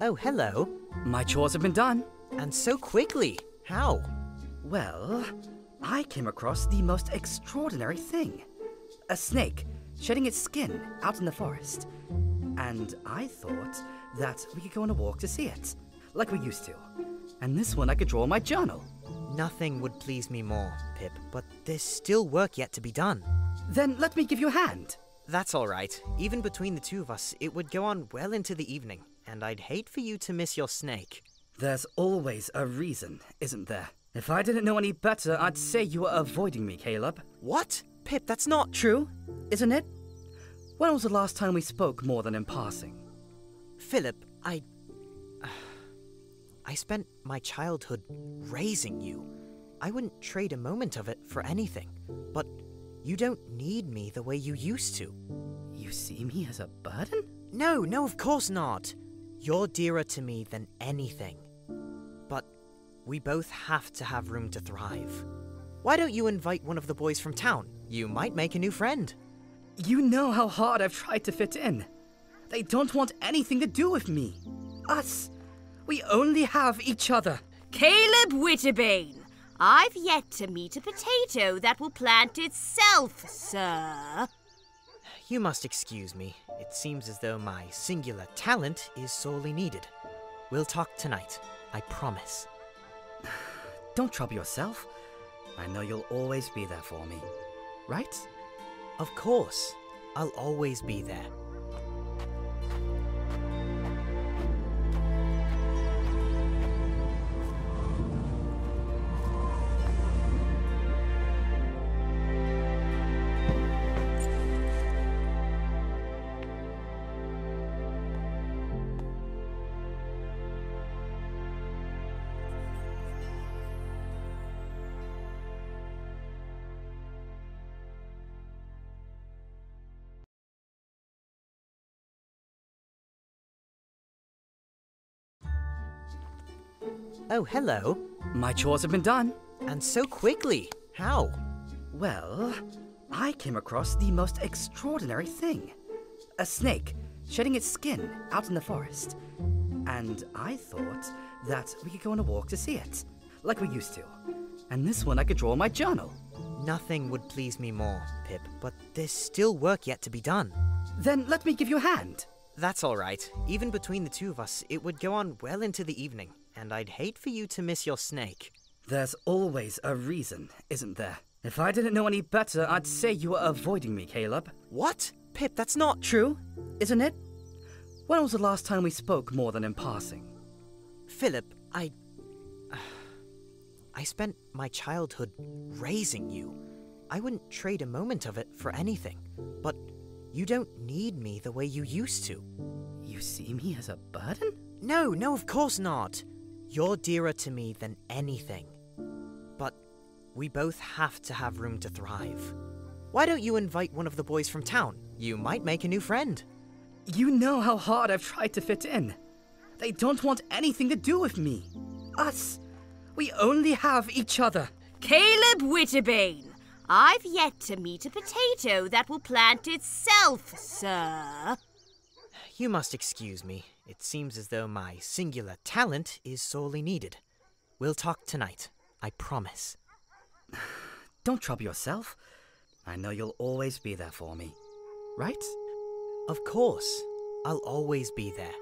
Oh, hello. My chores have been done. And so quickly. How? Well, I came across the most extraordinary thing a snake shedding its skin out in the forest. And I thought that we could go on a walk to see it, like we used to. And this one I could draw in my journal. Nothing would please me more, Pip, but there's still work yet to be done. Then let me give you a hand. That's all right. Even between the two of us, it would go on well into the evening, and I'd hate for you to miss your snake. There's always a reason, isn't there? If I didn't know any better, I'd say you were avoiding me, Caleb. What? Pip, that's not True, isn't it? When was the last time we spoke more than in passing? Philip, I. I spent my childhood raising you. I wouldn't trade a moment of it for anything. But you don't need me the way you used to. You see me as a burden? No, no, of course not. You're dearer to me than anything. But we both have to have room to thrive. Why don't you invite one of the boys from town? You might make a new friend. You know how hard I've tried to fit in. They don't want anything to do with me. Us. We only have each other. Caleb Wittebane, I've yet to meet a potato that will plant itself, sir. You must excuse me. It seems as though my singular talent is sorely needed. We'll talk tonight, I promise. Don't trouble yourself. I know you'll always be there for me. Right? Of course, I'll always be there. Oh, hello. My chores have been done. And so quickly. How? Well, I came across the most extraordinary thing a snake shedding its skin out in the forest. And I thought that we could go on a walk to see it, like we used to. And this one I could draw in my journal. Nothing would please me more, Pip, but there's still work yet to be done. Then let me give you a hand. That's all right. Even between the two of us, it would go on well into the evening, and I'd hate for you to miss your snake. There's always a reason, isn't there? If I didn't know any better, I'd say you were avoiding me, Caleb. What? Pip, that's not True, isn't it? When was the last time we spoke more than in passing? Philip, I. I spent my childhood raising you. I wouldn't trade a moment of it for anything. But you don't need me the way you used to. You see me as a burden? No, no, of course not. You're dearer to me than anything. But we both have to have room to thrive. Why don't you invite one of the boys from town? You might make a new friend. You know how hard I've tried to fit in. They don't want anything to do with me. Us. We only have each other. Caleb Wittebane, I've yet to meet a potato that will plant itself, sir. You must excuse me. It seems as though my singular talent is sorely needed. We'll talk tonight, I promise. Don't trouble yourself. I know you'll always be there for me. Right? Of course, I'll always be there.